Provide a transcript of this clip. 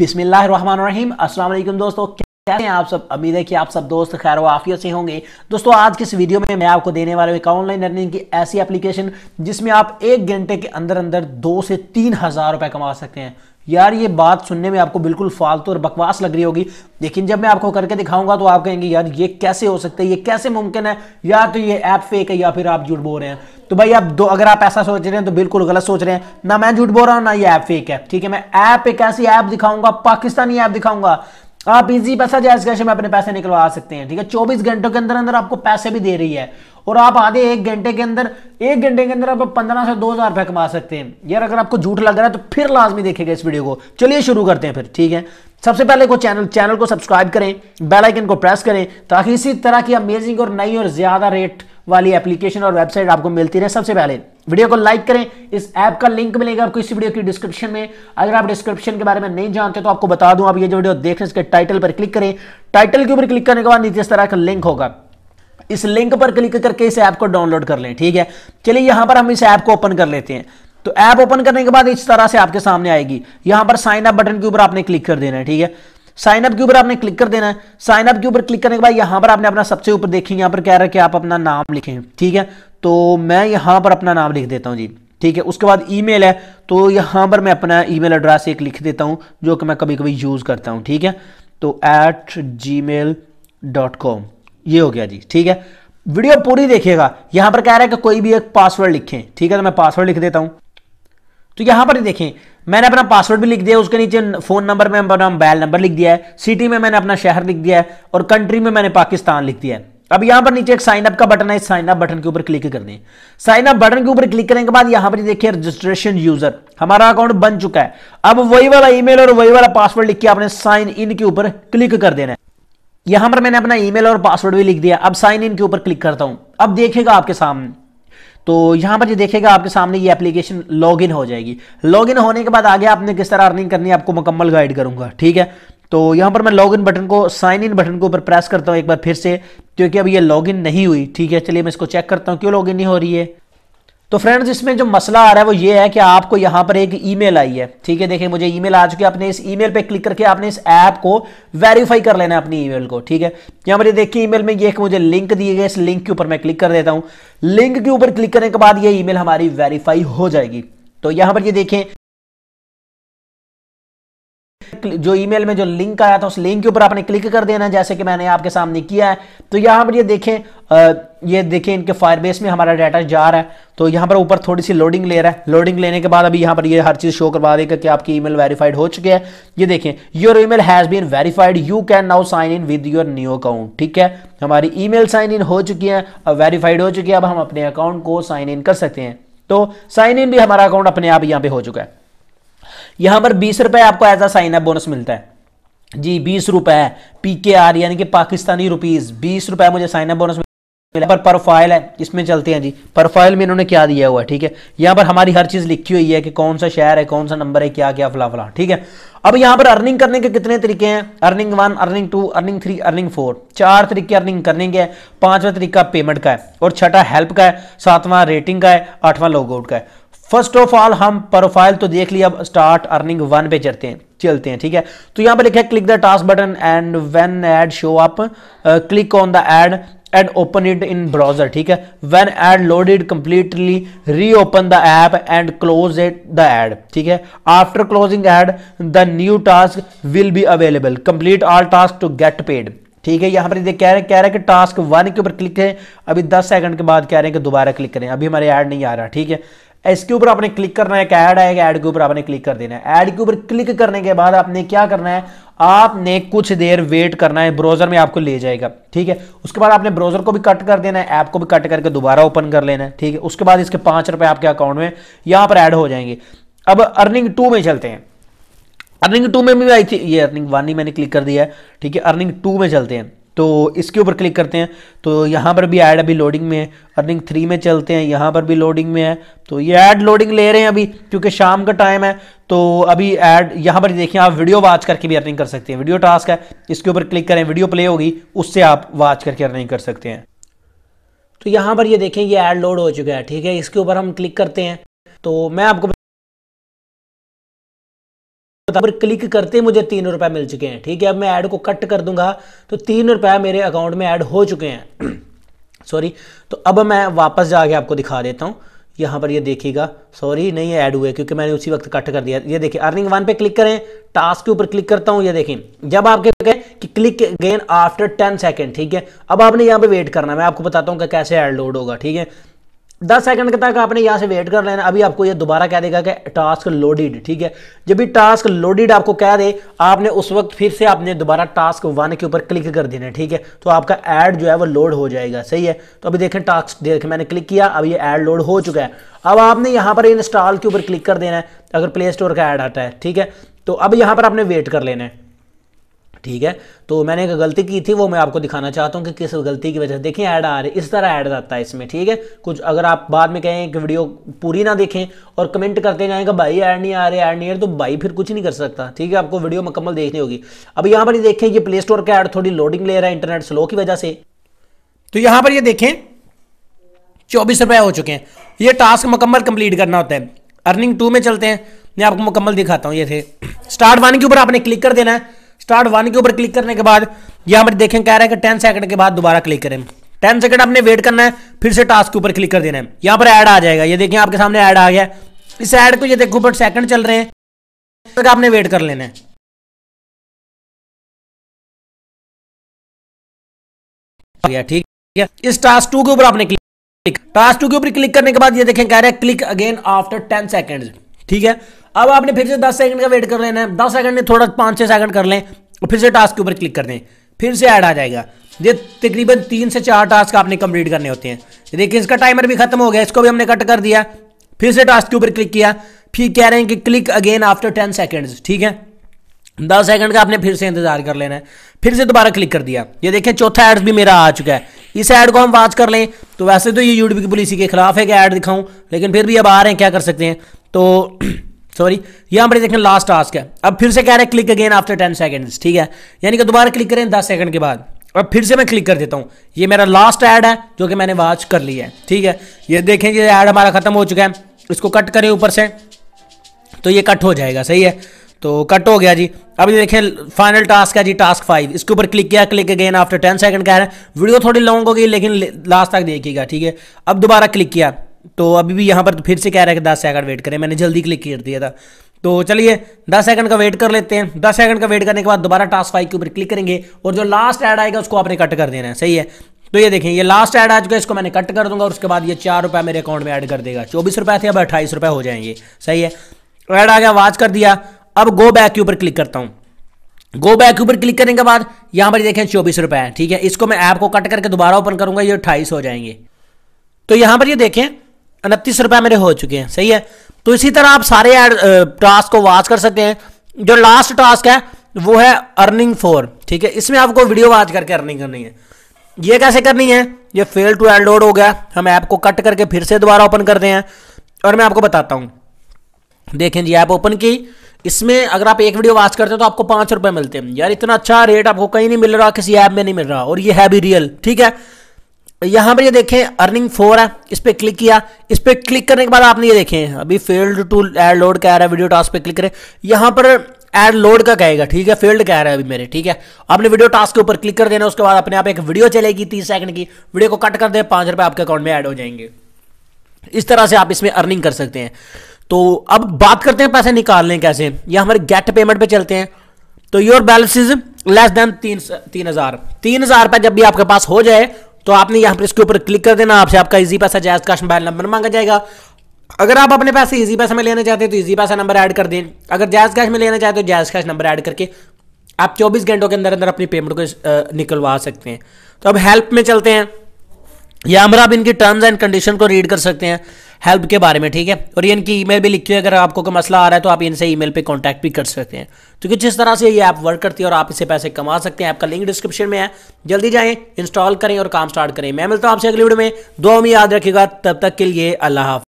अस्सलाम वालेकुम दोस्तों, कैसे हैं आप सब? उम्मीद है कि आप सब दोस्त खैर वाफियत से होंगे। दोस्तों, आज की इस वीडियो में मैं आपको देने वाला हूँ एक ऑनलाइन अर्निंग की ऐसी एप्लीकेशन जिसमें आप एक घंटे के अंदर अंदर दो से तीन हज़ार रुपए कमा सकते हैं। यार ये बात सुनने में आपको बिल्कुल फालतू और बकवास लग रही होगी। लेकिन जब मैं आपको करके दिखाऊँगा तो आप कहेंगे, यार, ये कैसे हो सकता है? ये कैसे मुमकिन है? या तो ये ऐप फेक है या फिर आप झूठ बोल रहे हैं। तो भाई, आप दो, अगर आप ऐसा सोच रहे हैं तो बिल्कुल गलत सोच रहे हैं। ना मैं झूठ बोल रहा हूँ, ना ये ऐप फेक है। ठीक है, मैं ऐप एक ऐसी ऐप दिखाऊँगा, पाकिस्तानी ऐप दिखाऊँगा। आप इजी पैसा जायज़ कैसे में अपने पैसे निकलवा सकते हैं? ठीक है, चौबीस घंटों के अंदर अंदर आपको पैसे भी दे रही है। और आप आधे एक घंटे के अंदर, एक घंटे के अंदर आप पंद्रह से दो हज़ार रुपए कमा सकते हैं। यार, अगर आपको झूठ लग रहा है तो फिर लाजमी देखेगा इस वीडियो को। चलिए शुरू करते हैं फिर, ठीक है? सबसे पहले को चैनल चैनल को सब्सक्राइब करें बेल आइकन को प्रेस करें, ताकि इसी तरह की अमेजिंग और नई और ज़्यादा रेट वाली एप्लीकेशन और वेबसाइट आपको मिलती रहे सबसे पहले। वीडियो को लाइक करें, इस ऐप का लिंक मिलेगा आपको इस वीडियो की डिस्क्रिप्शन में। अगर आप डिस्क्रिप्शन के बारे में नहीं जानते तो आपको बता दूँ, आप ये जो वीडियो देख रहे हैं, इसके टाइटल पर क्लिक करें। टाइटल के ऊपर क्लिक करने के बाद नीचे इस तरह का लिंक होगा। इस लिंक पर क्लिक करके इस ऐप को डाउनलोड कर लें, ठीक है? चलिए, यहाँ पर हम इस ऐप को ओपन कर लेते हैं। तो ऐप ओपन करने के बाद इस तरह से आपके सामने आएगी। यहाँ पर साइन अप बटन के ऊपर आपने क्लिक कर देना है, ठीक है? साइन अप के ऊपर आपने क्लिक कर देना है। साइन अप के ऊपर क्लिक करने के बाद यहाँ पर आपने अपना सबसे ऊपर देखिए यहाँ पर कह रहा है कि आप अपना नाम लिखें, ठीक है? तो मैं यहाँ पर अपना नाम लिख देता हूँ जी, ठीक है? उसके बाद ईमेल है तो यहाँ पर मैं अपना ईमेल एड्रेस एक लिख देता हूँ, जो कि मैं कभी कभी यूज़ करता हूँ, ठीक है? तो at Gmail dot com ये हो गया जी, ठीक है? वीडियो पूरी देखिएगा। यहाँ पर कह रहा है कि कोई भी एक पासवर्ड लिखें, ठीक है? तो मैं पासवर्ड लिख देता हूँ। तो यहाँ पर देखें, मैंने अपना पासवर्ड भी लिख दिया उसके नीचे फ़ोन नंबर में अपना मोबाइल नंबर लिख दिया है सिटी में मैंने अपना शहर लिख दिया है, और कंट्री में मैंने पाकिस्तान लिख दिया है। अब यहाँ पर नीचे एक साइन अप का बटन है साइन अप बटन के ऊपर क्लिक कर दें साइन अप बटन के ऊपर क्लिक करने के बाद यहाँ पर देखिए रजिस्ट्रेशन यूज़र हमारा अकाउंट बन चुका है। अब वही वाला ईमेल और वही वाला पासवर्ड लिख के आपने साइन इन के ऊपर क्लिक कर देना है। यहाँ पर मैंने अपना ईमेल और पासवर्ड भी लिख दिया। अब साइन इन के ऊपर क्लिक करता हूँ। अब देखेगा आपके सामने। तो यहाँ पर जो देखेगा आपके सामने ये एप्लीकेशन लॉगिन हो जाएगी। लॉगिन होने के बाद आगे आपने किस तरह अर्निंग करनी है, आपको मुकम्मल गाइड करूँगा, ठीक है? तो यहाँ पर मैं लॉगिन बटन को साइन इन बटन के ऊपर प्रेस करता हूँ एक बार फिर से, क्योंकि अभी ये लॉगिन नहीं हुई, ठीक है? चलिए मैं इसको चेक करता हूँ, क्यों लॉगिन नहीं हो रही है? तो फ्रेंड्स इसमें जो मसला आ रहा है वो ये है कि आपको यहाँ पर एक ईमेल आई है। ठीक है, देखिए, मुझे ईमेल आ चुकी है। आपने इस ईमेल पे क्लिक करके आपने इस ऐप को वेरीफाई कर लेना है अपनी ईमेल को। ठीक है? यहाँ पर देखिए ईमेल में ये एक मुझे लिंक दिए गए, इस लिंक के ऊपर मैं क्लिक कर देता हूँ। लिंक के ऊपर क्लिक करने के बाद ये ईमेल हमारी वेरीफाई हो जाएगी। तो यहाँ पर ये देखें जो ईमेल में जो लिंक आया था, उस लिंक के ऊपर आपने क्लिक कर देना जैसे कि मैंने आपके सामने किया है। तो यहाँ पर ये देखें ये देखें इनके फायरबेस में हमारा डाटा जा रहा है। तो यहाँ पर ऊपर थोड़ी सी लोडिंग ले रहा है। लोडिंग लेने के बाद अभी यहाँ पर ये हर चीज़ शो करवा देगा कि आपकी ईमेल वेरीफाइड हो चुके हैं। ये देखें your email has been verified you can now sign in with your new account ठीक है? हमारी ईमेल साइन इन हो चुकी है। अब वेरीफाइड हो चुकी है। अब हम अपने अकाउंट को साइन इन कर सकते हैं। तो साइन इन भी हमारा अकाउंट अपने आप यहाँ पे हो चुका है। यहाँ पर बीस रुपए आपको as a sign up bonus मिलता है। जी, बीस रुपए पी के आर यानी कि पाकिस्तानी रुपीज़ बीस रुपए मुझे साइन अप बोनस पर प्रोफ़ाइल है, इसमें चलते हैं जी। प्रोफ़ाइल में इन्होंने क्या दिया हुआ है, ठीक है? यहाँ पर हमारी हर चीज़ लिखी हुई है कि कौन सा शहर है, कौन सा नंबर है, क्या क्या, फला फला, ठीक है? अब यहाँ पर अर्निंग करने के कितने तरीके हैं? Earning one earning two earning three earning four चार तरीके अर्निंग करने के पांचवा तरीका पेमेंट का है, और छठा हेल्प का है, सातवां रेटिंग का है, आठवां लॉग आउट का है। फ़र्स्ट ऑफ़ ऑल हम प्रोफ़ाइल तो देख लिया, अब स्टार्ट अर्निंग वन पे चलते हैं चलते हैं, ठीक है? तो यहाँ पर लिखा है click the task button and when ad show up click on the ad and open it in browser ठीक है? When ad loaded completely reopen the app and close it the ad ठीक है? After closing ad the new task will be available complete all task to get paid ठीक है, यहाँ पर कह रहे कह रहे हैं कि टास्क वन के ऊपर क्लिक है अभी 10 सेकंड के बाद कह रहे हैं कि दोबारा क्लिक करें। अभी हमारे ऐड नहीं आ रहा, ठीक है? इसके ऊपर आपने क्लिक करना है, एक ऐड आएगा ऐड के ऊपर आपने क्लिक कर देना है। ऐड के ऊपर क्लिक करने के बाद आपने क्या करना है? आपने कुछ देर वेट करना है ब्राउज़र में आपको ले जाएगा, ठीक है? उसके बाद आपने ब्राउज़र को भी कट कर देना है ऐप को भी कट करके दोबारा ओपन कर लेना है, ठीक है? उसके बाद इसके पाँच रुपए आपके अकाउंट में यहाँ पर ऐड हो जाएँगे। अब अर्निंग टू में चलते हैं। अर्निंग टू में भी आई थी, ये अर्निंग वन ही मैंने क्लिक कर दिया है, ठीक है, अर्निंग टू में चलते हैं तो इसके ऊपर क्लिक करते हैं तो यहाँ पर भी ऐड अभी लोडिंग में है, अर्निंग थ्री में चलते हैं, यहाँ पर भी लोडिंग में है तो ये ऐड लोडिंग ले रहे हैं अभी, क्योंकि शाम का टाइम है तो अभी ऐड, यहाँ पर देखिए आप वीडियो वाच करके भी अर्निंग कर सकते हैं वीडियो टास्क है, इसके ऊपर क्लिक करें वीडियो प्ले होगी, उससे आप वाच करके अर्निंग कर सकते हैं। तो यहाँ पर ये देखें, ये ऐड लोड हो चुका है, ठीक है, इसके ऊपर हम क्लिक करते हैं तो मैं आपको पर क्लिक करते मुझे तीन रुपए मिल चुके हैं। ठीक है, अब मैं ऐड को कट कर दूँगा तो तीन रुपए मेरे अकाउंट में ऐड हो चुके हैं। सॉरी तो अब मैं वापस जाके आपको दिखा देता हूँ। यहाँ पर ये देखिएगा। सॉरी नहीं ऐड हुए क्योंकि मैंने उसी वक्त कट कर दिया। ये देखिए अर्निंग वन पे क्लिक करें टास्क के ऊपर क्लिक करता हूँ, ये देखें जब आपके कहें कि click again after ten second ठीक है? अब आपने यहाँ पे वेट करना मैं आपको बताता हूँ कि कैसे एड लोड होगा, ठीक है? दस सेकंड तक आपने यहाँ से वेट कर लेना। अभी आपको ये दोबारा कह देगा कि टास्क लोडेड ठीक है? जब भी टास्क लोडेड आपको कह दे, आपने उस वक्त फिर से आपने दोबारा टास्क वन के ऊपर क्लिक कर देना, ठीक है? तो आपका ऐड जो है वो लोड हो जाएगा, सही है? तो अभी देखें टास्क देखें, मैंने क्लिक किया, अब ये ऐड लोड हो चुका है। अब आपने यहाँ पर इंस्टॉल के ऊपर क्लिक कर देना है, अगर प्ले स्टोर का ऐड आता है, ठीक है? तो अब यहाँ पर आपने वेट कर लेना है। ठीक है? तो मैंने एक गलती की थी, वो मैं आपको दिखाना चाहता हूँ कि किस गलती की वजह से। देखें ऐड आ रहे, इस तरह ऐड आता है इसमें, ठीक है? कुछ अगर आप बाद में कहें कि वीडियो पूरी ना देखें और कमेंट करते जाएँ कि भाई ऐड नहीं आ रहे ऐड नहीं आ रहे तो भाई फिर कुछ नहीं कर सकता, ठीक है? आपको वीडियो मुकम्मल देखनी होगी। अब यहाँ पर ये देखें, ये प्ले स्टोर का ऐड थोड़ी लोडिंग ले रहा है इंटरनेट स्लो की वजह से। तो यहाँ पर ये देखें, चौबीस रुपए हो चुके हैं। ये टास्क मुकम्मल कंप्लीट करना होता है। अर्निंग टू में चलते हैं। मैं आपको मुकम्मल दिखाता हूँ, ये थे। स्टार्ट वन के ऊपर आपने क्लिक कर देना है। स्टार्ट वन के ऊपर क्लिक करने के बाद यहाँ पर देखें, कह रहा है कि टेन सेकंड के बाद दोबारा क्लिक करें। टेन सेकंड आपने वेट करना है, फिर से टास्क के ऊपर क्लिक कर देना है। यहाँ पर ऐड आ जाएगा। ये देखिए, आपके सामने ऐड आ गया। इस ऐड को ये देखो, ऊपर सेकंड चल रहे हैं तक आपने वेट कर लेना है। ठीक है इस टास्क टू के ऊपर आपने क्लिक टास्क टू के ऊपर क्लिक करने के बाद ये देखें, कह रहे हैं, click again after ten second ठीक है अब आपने फिर से दस सेकंड का वेट कर लेना है। दस सेकंड में थोड़ा पाँच छह सेकंड कर लें और फिर से टास्क के ऊपर क्लिक कर दें, फिर से ऐड आ जाएगा। ये तकरीबन तीन से चार टास्क आपने कंप्लीट करने होते हैं। देखिए, इसका टाइमर भी खत्म हो गया, इसको भी हमने कट कर दिया। फिर से टास्क के ऊपर क्लिक किया। फिर कह रहे हैं कि click again after ten second ठीक है? दस सेकंड का आपने फिर से इंतज़ार कर लेना है। फिर से दोबारा क्लिक कर दिया। ये देखें चौथा एड भी मेरा आ चुका है। इस ऐड को हम वाच कर लें। तो वैसे तो ये यूट्यूब की पुलिस के खिलाफ है कि ऐड दिखाऊँ, लेकिन फिर भी अब आ रहे हैं, क्या कर सकते हैं? तो सॉरी यहाँ पर देखें लास्ट टास्क है। अब फिर से कह रहे हैं click again after ten seconds ठीक है? यानी कि दोबारा क्लिक करें दस सेकंड के बाद। अब फिर से मैं क्लिक कर देता हूँ। ये मेरा लास्ट ऐड है, जो कि मैंने वॉच कर लिया है, ठीक है? ये देखें ये ऐड हमारा खत्म हो चुका है। इसको कट करें ऊपर से तो ये कट हो जाएगा, सही है? तो कट हो गया जी। अब ये देखें फाइनल टास्क है जी टास्क फाइव इसके ऊपर क्लिक किया click again after ten second कह रहे हैं। वीडियो थोड़ी लॉन्ग होगी, लेकिन लास्ट तक देखिएगा, ठीक है? अब दोबारा क्लिक किया। तो अभी भी यहाँ पर तो फिर से कह रहा है कि दस सेकंड वेट करें। मैंने जल्दी क्लिक कर दिया था। तो चलिए, दस सेकंड का वेट कर लेते हैं। दस सेकंड का वेट करने के बाद दोबारा टास्क फाइव के ऊपर क्लिक करेंगे और जो लास्ट ऐड आएगा उसको आपने कट कर देना है। सही है? तो ये देखें, ये लास्ट ऐड आ चुका है, इसको मैंने कट कर दूँगा और उसके बाद ये चार रुपये मेरे अकाउंट में ऐड कर देगा। चौबीस रुपए थे, अब अट्ठाईस रुपए हो जाएँगे। सही है? ऐड आ गया वाच कर दिया। अब गो बैक के ऊपर क्लिक करता हूँ। गो बैक के ऊपर क्लिक करने के बाद यहाँ पर देखें, चौबीस रुपए ठीक है? इसको मैं ऐप को कट करके दोबारा ओपन करूँगा, ये अट्ठाईस हो जाएँगे। तो यहाँ पर ये देखें उनतीस रुपए मेरे हो चुके हैं। सही है? तो इसी तरह आप सारे टास्क को वॉच कर सकते हैं। जो लास्ट टास्क है, वो है अर्निंग फोर ठीक है? इसमें आपको वीडियो वॉच करके अर्निंग करनी है। ये कैसे करनी है? ये फेल टू एड लोड हो गया। हम ऐप को कट करके फिर से दोबारा ओपन करते हैं। और मैं आपको बताता हूँ। देखें जी ऐप ओपन की। इसमें अगर आप एक वीडियो वाच करते हैं तो आपको पाँच रुपए मिलते हैं। यार, इतना अच्छा रेट आपको कहीं नहीं मिल रहा, किसी ऐप में नहीं मिल रहा। और ये है भी रियल ठीक है? यहाँ पर ये देखें अर्निंग फोर है, इस पर क्लिक किया। इस पर क्लिक करने के बाद आपने ये देखें, अभी फेल्ड टू एड लोड कह रहा है वीडियो टास्क पे क्लिक करें। यहाँ पर एड लोड का कहेगा, ठीक है? फेल्ड कह रहा है अभी मेरे, ठीक है? आपने वीडियो टास्क के ऊपर क्लिक कर देना, उसके बाद अपने आप एक वीडियो चलेगी तीस सेकंड की। वीडियो को कट कर दे, पाँच रुपए आपके अकाउंट में ऐड हो जाएँगे। इस तरह से आप इसमें अर्निंग कर सकते हैं। तो अब बात करते हैं पैसे निकालने कैसे। ये हमारे गेट पेमेंट पे चलते हैं। तो your balance is less than तीन तीन हज़ार। तीन हज़ार रुपए जब भी आपके पास हो जाए तो आपने यहाँ पर इसके ऊपर क्लिक कर देना, आपसे आपका इजी पैसा जायज़ कैश मोबाइल नंबर मांगा जाएगा। अगर आप अपने पैसे इजी पैसा में लेना चाहते हैं तो इजी पैसा नंबर ऐड कर दें। अगर जायज़ कैश में लेना चाहते हो जायज़ कैश नंबर ऐड करके आप 24 घंटों के अंदर अंदर अपनी पेमेंट को निकलवा सकते हैं। तो अब हेल्प में चलते हैं। या हमारा आप इनकी टर्म्स एंड कंडीशन को रीड कर सकते हैं। हेल्प के बारे में, ठीक है? और ये इनकी ईमेल भी लिखी है, अगर आपको कोई मसला आ रहा है तो आप इनसे ईमेल पे कांटेक्ट भी कर सकते हैं। क्योंकि जिस तरह से ये ऐप वर्क करती है और आप इसे पैसे कमा सकते हैं, आपका लिंक डिस्क्रिप्शन में है। जल्दी जाएँ इंस्टॉल करें और काम स्टार्ट करें। मैं मिलता हूँ आपसे अगली वीडियो में। दो में याद रखेगा तब तक के लिए अल्लाह